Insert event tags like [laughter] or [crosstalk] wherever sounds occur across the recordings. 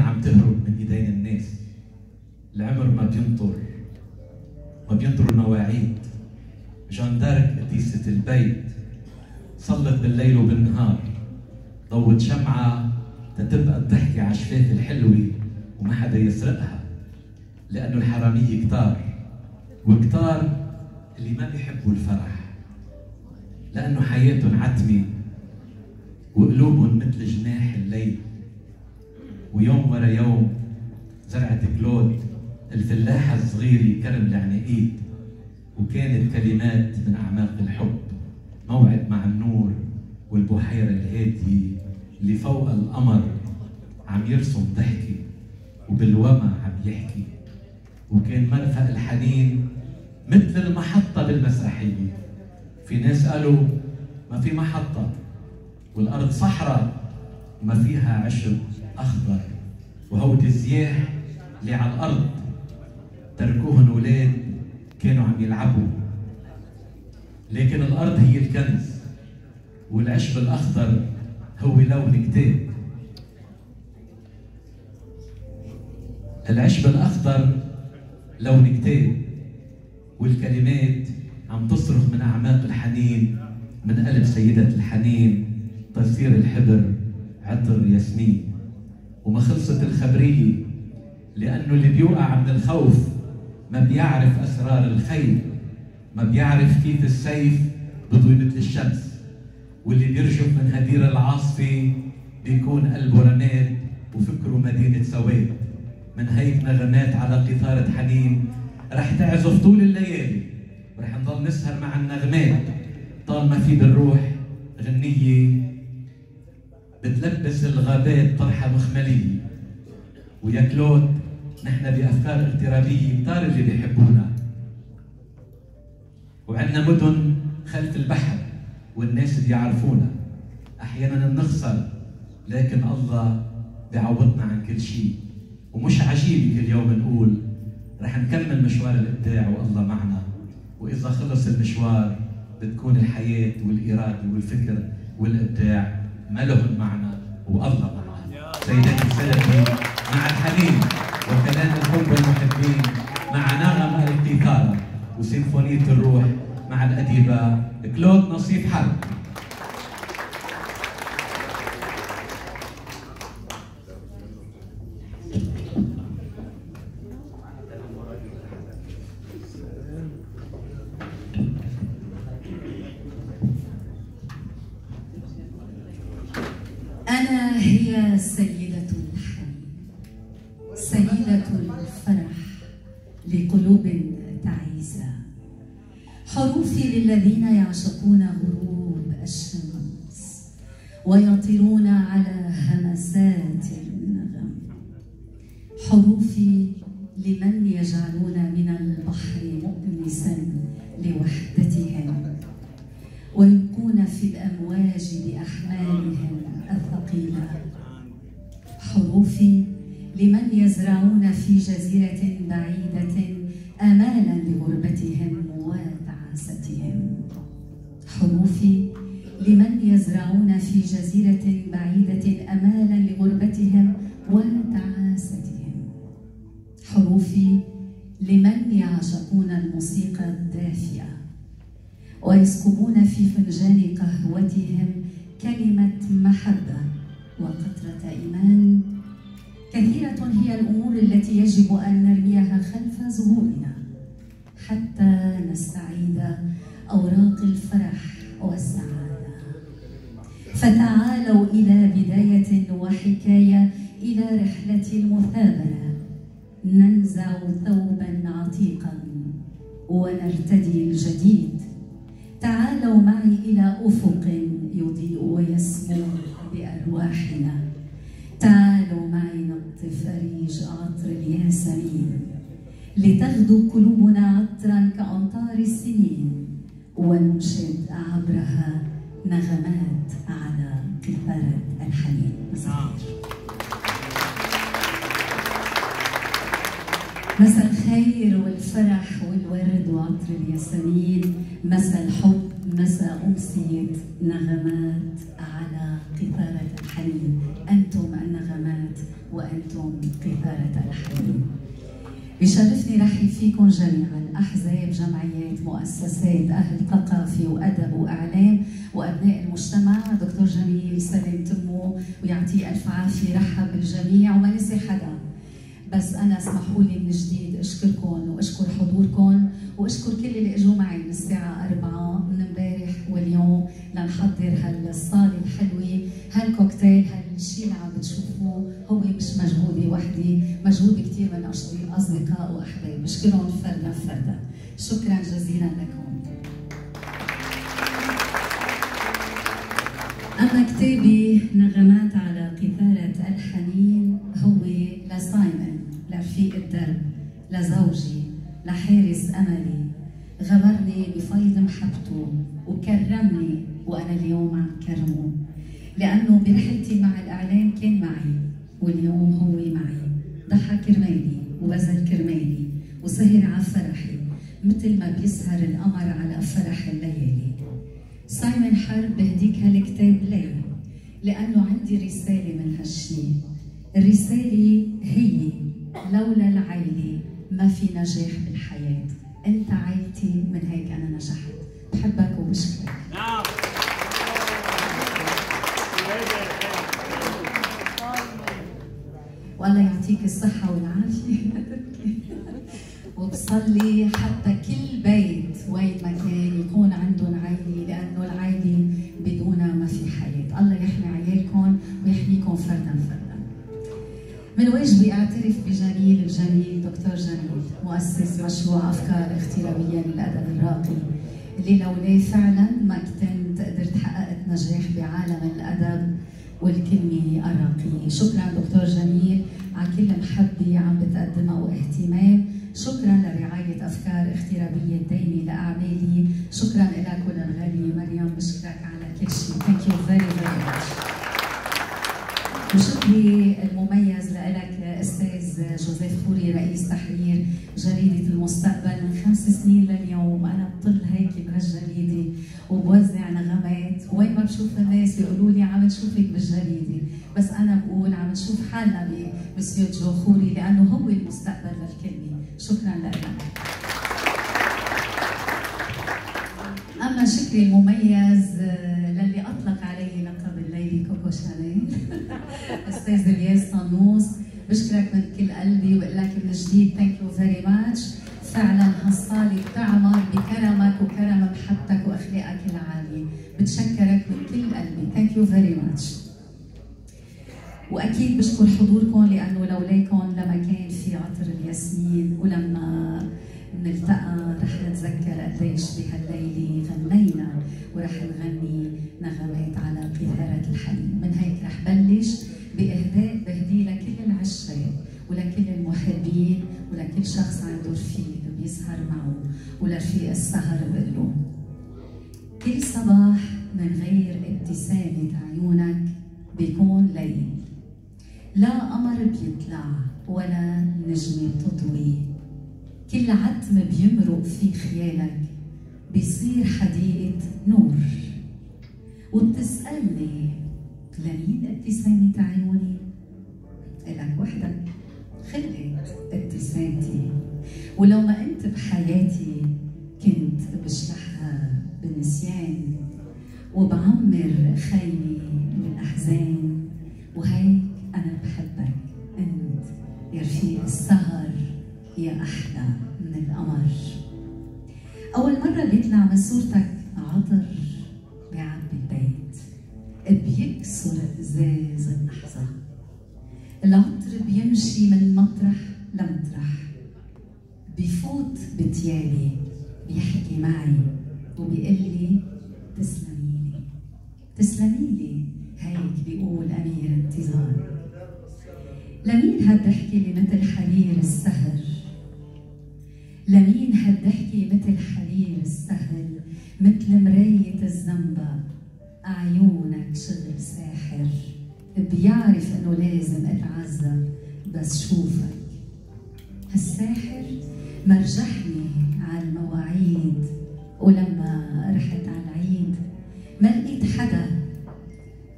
عم تهرب من إيدين الناس. العمر ما بينطر ما بينطر المواعيد. جان دارك قديسة البيت صلت بالليل وبالنهار. ضوت شمعة تتبقى الضحكة على الشفاف الحلوة وما حدا يسرقها لأنه الحرامية كتار. وكتار اللي ما بيحبوا الفرح لأنه حياتهم عتمة وقلوبهم مثل جناح الليل. ويوم ورا يوم زرعت كلود الفلاحة الصغيرة كرم العنقيد. وكانت كلمات من أعماق الحب. موعد مع النور والبحيرة الهادية اللي فوق القمر عم يرسم ضحكي وبالوما عم يحكي. وكان مرفق الحنين مثل المحطة بالمسرحية. في ناس قالوا ما في محطة والأرض صحراء وما فيها عشب أخضر وهودي الزياح اللي على الأرض. تركوهن ولاد كانوا عم يلعبوا. لكن الأرض هي الكنز والعشب الأخضر هو لون كتاب العشب الأخضر لون كتاب والكلمات عم تصرخ من أعماق الحنين من قلب سيدة الحنين تصير الحبر عطر ياسمين. وما خلصت الخبرية لأنه اللي بيوقع من الخوف ما بيعرف أسرار الخيل ما بيعرف كيف السيف بضوي مثل الشمس. واللي بيرجف من هدير العاصفة بيكون قلبه رماد وفكره مدينة سواد من هيك نغمات على قيثارة حنين رح تعزف طول الليالي. ورح نضل نسهر مع النغمات. طالما في بالروح غنية بتلبس الغابات طرحة مخملية. ويا كلود نحن بأفكار اغترابية كتار اللي بيحبونا. وعندنا مدن خلف البحر والناس اللي يعرفونا. أحيانا بنخسر لكن الله بيعوضنا عن كل شيء ومش عجيب كل يوم نقول رح نكمل مشوار الإبداع والله معنا. وإذا خلص المشوار بتكون الحياة والإرادة والفكر والإبداع ما لهم معنى. والله معنا سيداتي سادتي مع الحنين وكلام الحب والمحبين مع نغم القيثارة وسيمفونية الروح مع الأديبة. كلود نصيف حرب. أنا هي سيدة الحنين سيدة الفرح لقلوب تعيسة. حروفي للذين يعشقون غروب الشمس ويطيرون على همسات النغم. حروفي لمن يجعلون من البحر مؤنسا لوحدتهم. في الامواج باحمالهم الثقيلة. حروفي لمن يزرعون في جزيرة بعيدة آمالا لغربتهم وتعاستهم. حروفي لمن يزرعون في جزيرة بعيدة آمالا لغربتهم وتعاستهم. حروفي لمن يعشقون الموسيقى الدافئة. ويسكبون في فنجان قهوتهم كلمة محبة وقطرة إيمان. كثيرة هي الأمور التي يجب أن نرميها خلف ظهورنا حتى نستعيد أوراق الفرح والسعادة. فتعالوا إلى بداية وحكاية إلى رحلة مثابرة. ننزع ثوبا عتيقا ونرتدي الجديد. تعالوا معي إلى أفق يضيء ويسمو بأرواحنا تعالوا معي نقطف أريج عطر الياسمين. لتغدو قلوبنا عطرا كأمطار السنين. وننشد عبرها نغمات على قطارة الحنين. مساء الخير والفرح والورد وعطر الياسمين. مساء الحب مساء أمسية نغمات على قيثارة الحنين أنتم النغمات وأنتم قيثارة الحنين بشرفني رحب فيكم جميعا. أحزاب جمعيات مؤسسات أهل ثقافه وأدب وإعلام وأبناء المجتمع. دكتور جميل يسلم تمه ويعطيه ألف عافية. رحب بالجميع. وما نسي حدا؟ بس أنا اسمحوا لي من جديد أشكركم وأشكر حضوركم وأشكر كل اللي إجوا معي من الساعة 4 من امبارح واليوم لنحضر هالصالة الحلوة هالكوكتيل هالشيء اللي عم بتشوفوه. هو مش مجهودي وحدي مجهود كثير من أصدقاء وأحباب. بشكرهم فردا فردا شكرا جزيلا لكم. أما كتابي نغمات على قثارة الحنين هو لسايمون لرفيق الدرب لزوجي لحارس أملي. غمرني بفيض محبته وكرمني وأنا اليوم عم كرمه لأنه برحلتي مع الإعلام كان معي واليوم هو معي. ضحى كرمالي وبذل كرمالي وسهر على فرحي مثل ما بيسهر القمر على فرح الليالي. سايمون حرب بهديك هالكتاب ليه؟ لأنه عندي رسالة من هالشي. الرسالة هي لولا العيلة ما في نجاح بالحياة. أنت عيلتي من هيك أنا نجحت. بحبك وبشكرك. نعم. والله يعطيك الصحة والعافية. [laughs] وبصلي حتى كل بيت وين ما كان يكون عندهم عيلة لأنه العيلة من واجبي أعترف بجميل الجميل دكتور جميل مؤسس مشروع أفكار اختراعيه للأدب الراقي. اللي لولاه فعلا ما كنت قدرت حققت نجاح بعالم الأدب والكلمة الراقية. شكرا دكتور جميل على كل محبة عم بتقدمها واهتمام. شكرا لرعاية أفكار اخترابية الدايمة لأعمالي. شكرا لك وللغالية مريم بشكرك على كل شيء. Thank you very very much. وشكري جوزيف خوري رئيس تحرير جريدة المستقبل. من خمس سنين لليوم أنا بطل هيك بهالجريدة وبوزع نغمات. وين ما بشوف الناس بيقولوا لي عم نشوفك بالجريدة. بس أنا بقول عم نشوف حالنا بمسيو جو خوري لأنه هو المستقبل للكلمة. شكرا لك. أما شكري المميز للي أطلق علي لقب الليلي كوكو شانيل. [laughs] أستاذ الياس طنوس بشكرك من كل قلبي وبقول لك من جديد thank you very much فعلا هالصاله بكرمك وكرم محبتك واخلاقك العاليه بتشكرك من كل قلبي. thank you very much وأكيد بشكر حضوركم لأنه لولاكم لما كان في عطر الياسمين ولما نلتقى رح نتذكر قديش بهالليلة غنينا ورح نغني نغمات على قيثارة الحنين. من هيك رح بلش بإهداء بهدي لكل العشرة ولكل المحبين ولكل شخص عنده رفيق بيسهر معه ولرفيق السهر بقول كل صباح من غير ابتسامة عيونك بيكون ليل. لا قمر بيطلع ولا نجمة بتضوي كل عتم بيمرق في خيالك بيصير حديقة نور. وبتسألني لمين ابتسامة عيوني؟ إلك وحدك خلقت ابتسامتي. ولو ما أنت بحياتي كنت بشلحها بالنسيان وبعمر خيمي بالأحزان وهيك أنا بحبك أنت يا رفيق السهر يا أحلى من القمر. أول مرة بيطلع من صورتك عطر بعبي البيت بيكسر إزاز اللحظة العطر بيمشي من مطرح لمطرح. بفوت بتيالي بيحكي معي وبيقول لي تسلمي لي. تسلمي لي هيك بيقول أمير انتظار. لمين هالضحكة اللي مثل حرير السهر؟ لمين هالضحكة مثل حرير السهل مثل مراية الزنبق عيونك شغل ساحر بيعرف إنه لازم اتعذب بس شوفك. هالساحر مرجحني على المواعيد ولما رحت على العيد ما لقيت حدا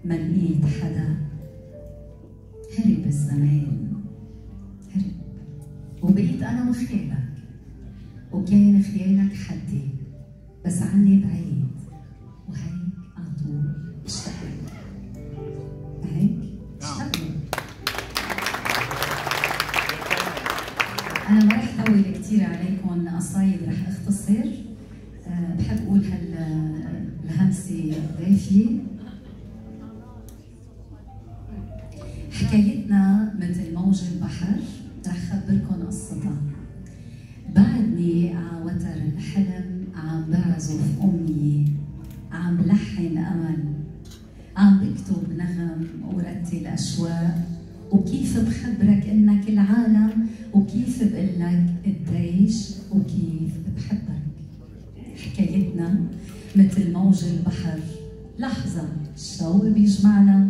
ما لقيت حدا. هرب الزمان هرب. وبقيت أنا وخيالك وكان خيالك حدي بس عني بعيد. وهيك على طول هيك؟ اشتغل أنا ما رح طول كثير عليكم قصايد رح أختصر. أه بحب أقول هالهمسة دافية حكايتنا مثل موج البحر رح خبركم قصتها. وتر الحلم عم بعزف أمي عم بلحن أمل عم بكتب نغم ورتل أشواق. وكيف بخبرك إنك العالم؟ وكيف بقلك قديش؟ وكيف بحبك؟ حكايتنا مثل موج البحر. لحظة الشوق بيجمعنا؟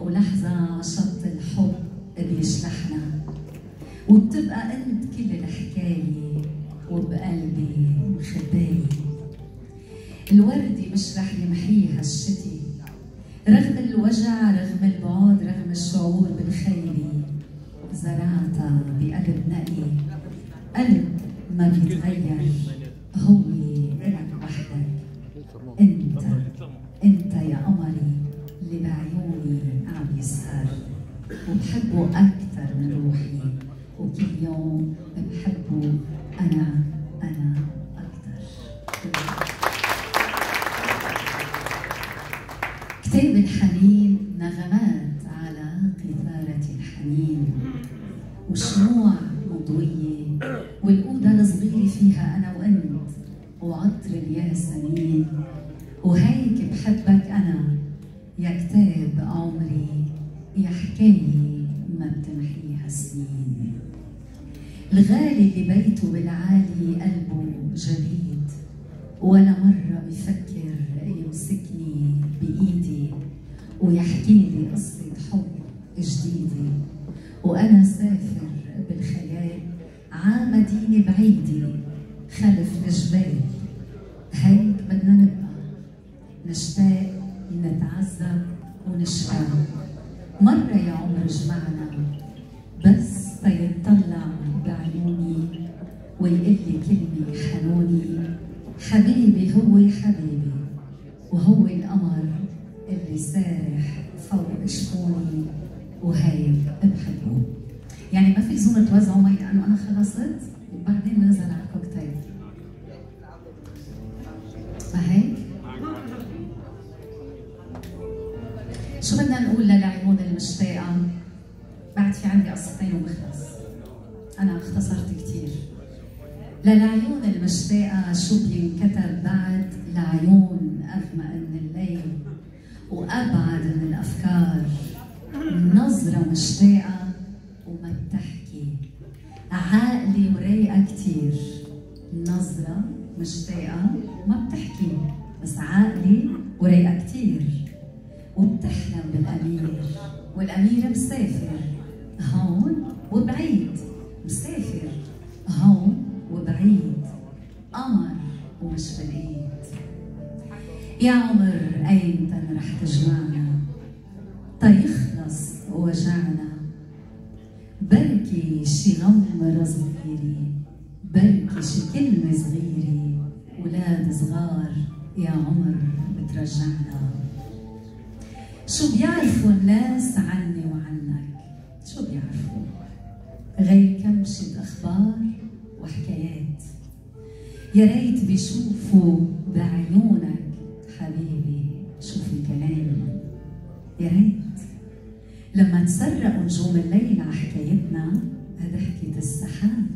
ولحظة شط الحب بيشلحنا. وبتبقى انت كل الحكاية. وبقلبي مخباية الوردة مش رح يمحيها الشتي. رغم الوجع رغم البعد رغم الشعور بالخيبة زرعتها بقلب نقي قلب ما بيتغير. هو إلك وحدك أنت أنت يا قمري. اللي بعيوني عم يسهر. وبحبه أكثر من روحي. وكل يوم بحبه أنا. وشموع مضوية والأوضة الصغيرة فيها أنا وأنت وعطر الياسمين. وهيك بحبك أنا يا كتاب عمري يا حكاية ما بتمحيها سنين الغالي اللي بيته بالعالي قلبه جديد. ولا مرة بفكر يمسكني بإيدي ويحكي لي قصة حب جديدة. وأنا سافر بالخيال ع مدينة بعيدة خلف الجبال هيك بدنا نبقى؟ نشتاق نتعذب ونشفى. مرة يا عمر جمعنا بس فيطلع بعيوني ويقول لي كلمة حنوني. حبيبي هو حبيبي وهو القمر اللي سارح فوق شكوني. وهيك بحبه يعني ما في زوم توزعوا مي لأنه أنا خلصت وبعدين بنزل على الكوكتيل ما هيك؟ شو بدنا نقول للعيون المشتاقة؟ بعد في عندي قصتين وبخلص. أنا اختصرت كثير للعيون المشتاقة شو بينكتب بعد؟ لعيون أغمق من الليل وأبعد من الأفكار. نظرة مشتاقة وما بتحكي. عقلي ورايقة كثير نظرة مشتاقة ما بتحكي بس عقلي ورايقة كثير وبتحلم بالأمير والأمير مسافر. هون وبعيد مسافر. هون وبعيد قمر ومش بالإيد يا عمر أيمتى رح تجمعنا؟ تيخلص وجعنا. بركي شي غمرة صغيرة بركي شي كلمة صغيرة ولاد صغار يا عمر بترجعنا. شو بيعرفوا الناس عني وعنك؟ شو بيعرفوا؟ غير كمشة أخبار وحكايات. يا ريت بيشوفوا بعيونك حبيبي شوفي كلام يا ريت لما تسرقوا نجوم الليل على حكايتنا ضحكة السحاب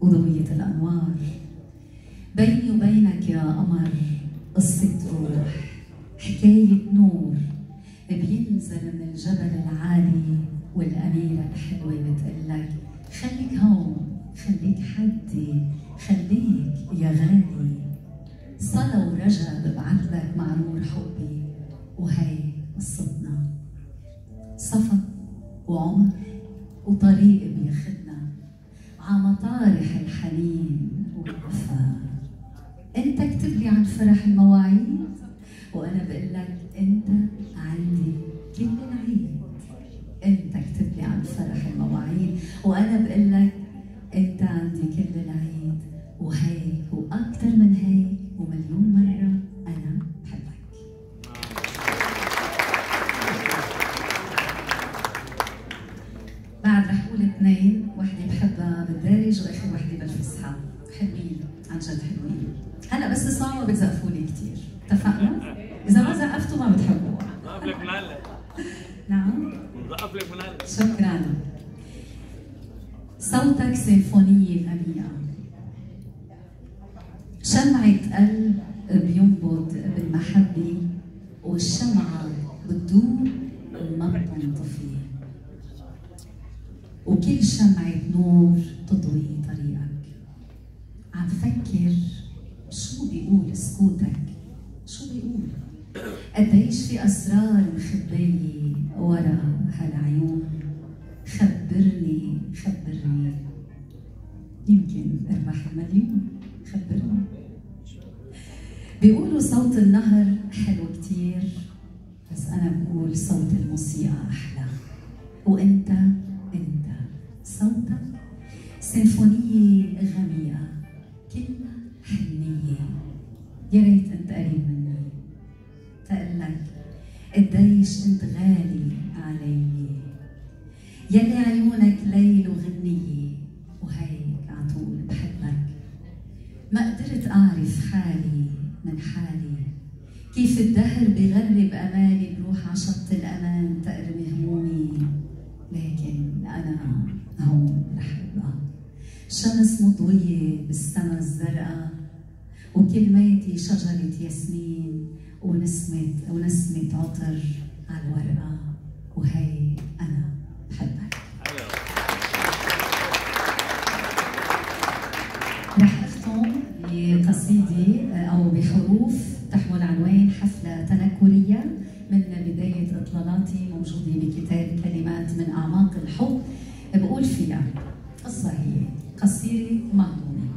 وضوية الأنوار. بيني وبينك يا قمر قصة روح حكاية نور بينزل من الجبل العالي والأميرة الحلوة بتقلك خليك هون خليك حدي خليك يا غالي. صلاة ورجا ببعث لك مع نور حبي وهي قصتنا. صفا وعمر وطريق بياخدنا عمطارح الحنين والوفاء انت اكتب لي عن فرح المواعيد وأنا بقول لك انت عندي كل العيد. انت كتب لي عن فرح المواعيد وأنا بقول لك انت عندي كل العيد وهيك صوتك سيمفونية غنية شمعة قلب بينبض بالمحبة والشمعة بتدوب وما بتنطفي وكل شمعة نور تضوي طريقك. عم فكر شو بيقول سكوتك؟ شو بيقول؟ قديش في أسرار مخبية ورا هالعيون؟ خبرني يمكن اربح المليون خبرني بيقولوا صوت النهر حلو كتير بس أنا بقول صوت الموسيقى أحلى. وأنت أنت. صوتك سيمفونية غنية كلها حنية. يا ريت أنت قريب مني. تقلك قديش أنت غالي علي. يلي أعرف حالي من حالي. كيف الدهر بغرب أمالي بروح على شط الأمان تقرمي همومي لكن أنا هون رح أبقى شمس مضوية بالسما الزرقاء وكلماتي شجرة ياسمين ونسمة ونسمة عطر على الورقة. وهي أنا بحبك رح أختم بقصيدة أو بحروف تحمل عنوان حفلة تنكرية من بداية إطلالاتي موجودة بكتاب كلمات من أعماق الحب بقول فيها قصة هي قصيرة مهضومة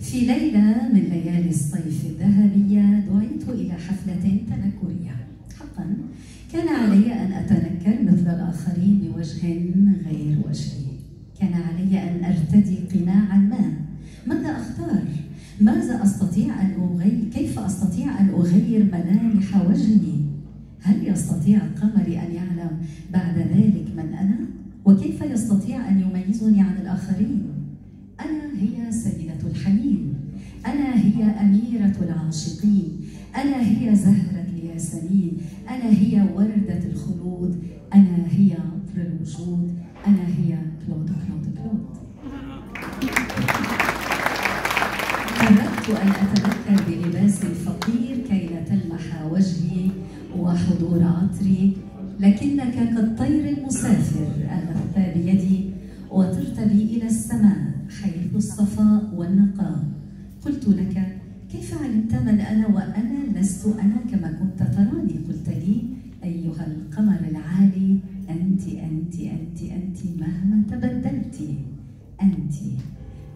في ليلة من ليالي الصيف الذهبية دعيت إلى حفلة تنكرية. حقا كان علي أن أتنكر مثل الآخرين بوجه غير وجهي. كان علي أن أرتدي قناعا ما. ماذا أختار؟ ماذا أستطيع أن أغير؟ كيف أستطيع أن أغير ملامح وجهي؟ هل يستطيع القمر أن يعلم بعد ذلك من أنا؟ وكيف يستطيع أن يميزني عن الآخرين؟ أنا هي سيدة الحنين أنا هي أميرة العاشقين أنا هي زهرة الياسمين أنا هي وردة الخلود أنا هي عطر الوجود أنا هي كلود كلود كلود وحضور عطري لكنك كالطير المسافر أخذت بيدي وطرت بي إلى السماء حيث الصفاء والنقاء. قلت لك كيف علمت من أنا وأنا لست أنا كما كنت تراني؟ قلت لي أيها القمر العالي أنت أنت أنت أنت مهما تبدلت أنت.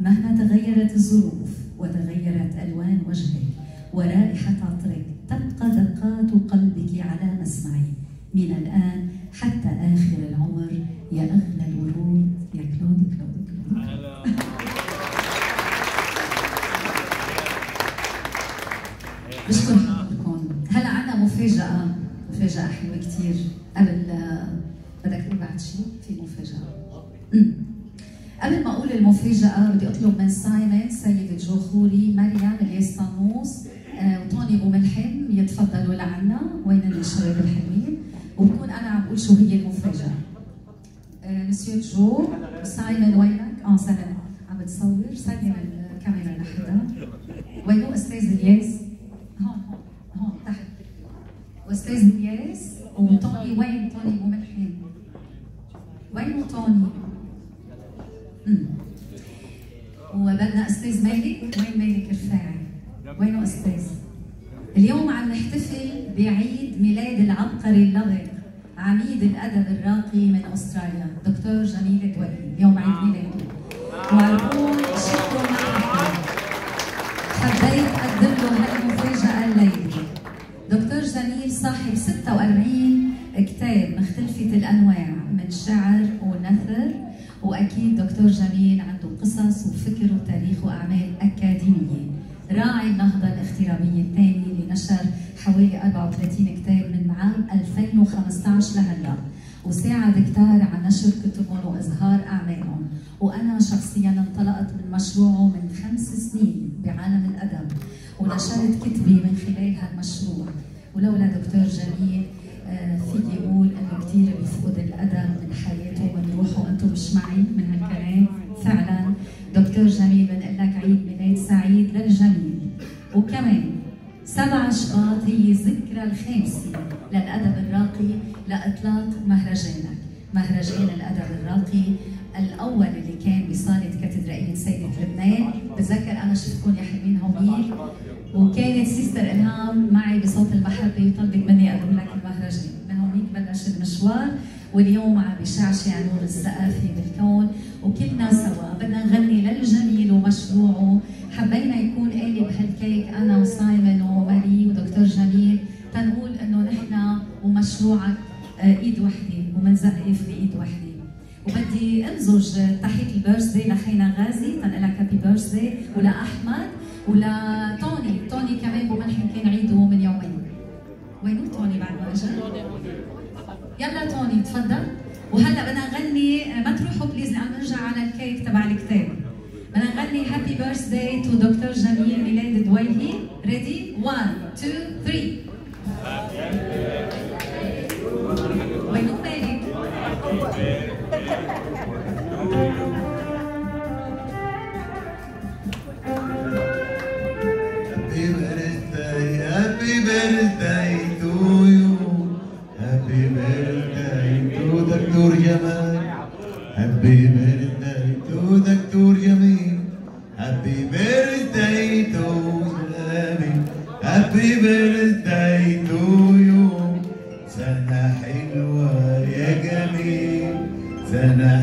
مهما تغيرت الظروف وتغيرت ألوان وجهك ورائحة عطرك تبقى دقات قلبك على مسمعي. من الآن حتى آخر العمر يا أغلى الورود. يا كلود كلود كلود. بشكر حضرتكم هلا عنا مفاجأة. مفاجأة حلوة كثير قبل بدك تقول بعد شيء في مفاجأة. أمم. قبل ما أقول المفاجأة بدي أطلب من سايمون سيد الجو خوري مريم الياس طنوس آه، وطوني ابو ملحم يتفضلوا لعنا وين الشباب الحلوين وبكون أنا عم بقول شو هي المفاجأة آه، مسيو جو سايمون وينك؟ آه سايمون عم بتصور سلم الكاميرا لحدا وينو أستاذ الياس؟ هون هون هون تحت واستاذ الياس وطوني وين طوني ابو ملحم؟ وينو طوني؟ وبدنا أستاذ مالك وين مالك رفاعي؟ وينه أستاذ؟ اليوم عم نحتفل بعيد ميلاد العبقري اللبق عميد الأدب الراقي من أستراليا دكتور جميل الدولي اليوم عيد ميلاده وعم بقول شكرا حبيت أقدم له هالمفاجاه الليلة دكتور جميل صاحب 46 كتاب مختلفة الأنواع من شعر ونثر وأكيد دكتور جميل عنده قصص وفكر وتاريخ وأعمال أكاديمية. راعي النهضة الاغترابية الثاني اللي نشر حوالي 34 كتاب من عام 2015 لهلأ. وساعد كتار على نشر كتبهم وإظهار أعمالهم. وأنا شخصيا انطلقت من مشروعه من خمس سنين بعالم الأدب. ونشرت كتبي من خلال هالمشروع. ولولا دكتور جميل فيي أقول انه كثير بيفقد الادب من حياته ومن روحه أنتم مش معي من هالكلام فعلا دكتور جميل بنقول لك عيد ميلاد سعيد للجميل وكمان سبع شباط هي الذكرى الخامسة للأدب الراقي لإطلاق مهرجانك. مهرجان الأدب الراقي الأول اللي كان بصالة كاتدرائية سيدة لبنان. بتذكر أنا شفتكم يا حلوين هونيك وكانت sister إلهام معي بصوت المحبة وطلبت المهرجان من هونيك بلش المشوار واليوم عم بشعشع نور الثقافي بالكون وكلنا سوا بدنا نغني للجميل ومشروعه حبينا يكون قالب هالكيك أنا وسايمون وماري ودكتور جميل. تنقول إنه نحن ومشروعك آه، إيد وحدة ومنزقف بإيد وحدة. وبدي امزج تحية ال birthday لخينا غازي. تنقلك happy birthday ولاحمد ولطوني طوني. كمان بمنحن كان عيده من يومين وينو طوني بعد؟ ما اجى؟ يلا طوني تفضل. وهلا بدنا نغني ما تروحوا please لأنه نرجع على الكيك تبع الكتاب. بدنا نغني happy birthday to دكتور جميل ميلاد دويهي ready 1 2 3 سنة حلوة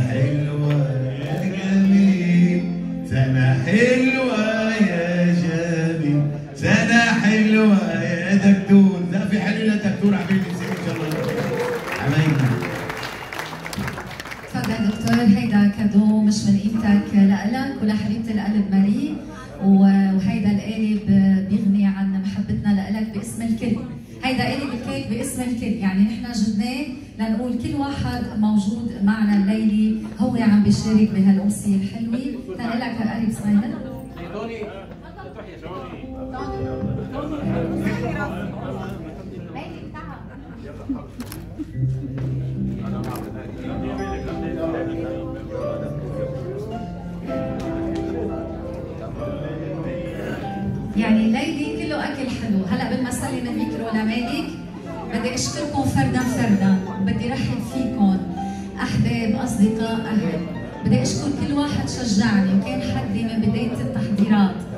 يعني الليلة كله أكل حلو. هلا بدنا نسلم الميكرو لمالك بدي أشكركم فردا فردا. بدي رحب فيكم أحباب أصدقاء. أهل بدي أشكر كل واحد شجعني. وكان حدي من بداية التحضيرات.